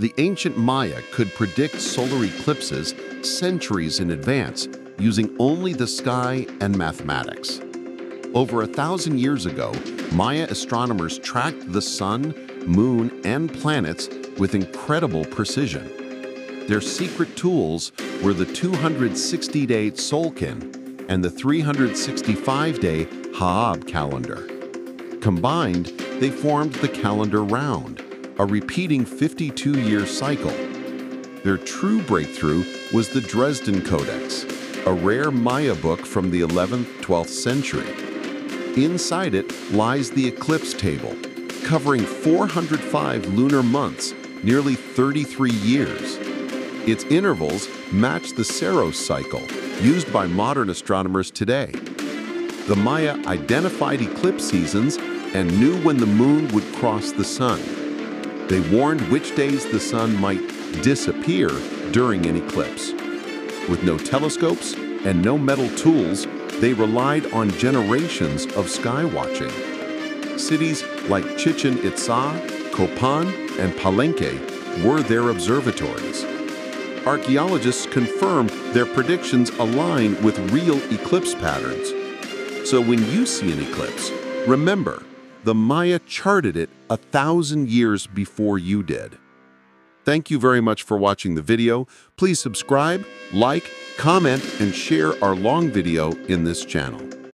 The ancient Maya could predict solar eclipses centuries in advance using only the sky and mathematics. Over a thousand years ago, Maya astronomers tracked the sun, moon, and planets with incredible precision. Their secret tools were the 260-day Tzolkin and the 365-day Ha'ab calendar. Combined, they formed the calendar round, a repeating 52-year cycle. Their true breakthrough was the Dresden Codex, a rare Maya book from the 11th, 12th century. Inside it lies the eclipse table, covering 405 lunar months, nearly 33 years. Its intervals match the Saros cycle, used by modern astronomers today. The Maya identified eclipse seasons and knew when the moon would cross the sun. They warned which days the sun might disappear during an eclipse. With no telescopes and no metal tools, they relied on generations of sky watching. Cities like Chichen Itza, Copan, and Palenque were their observatories. Archaeologists confirm their predictions align with real eclipse patterns. So when you see an eclipse, remember, the Maya charted it a thousand years before you did. Thank you very much for watching the video. Please subscribe, like, comment, and share our long video in this channel.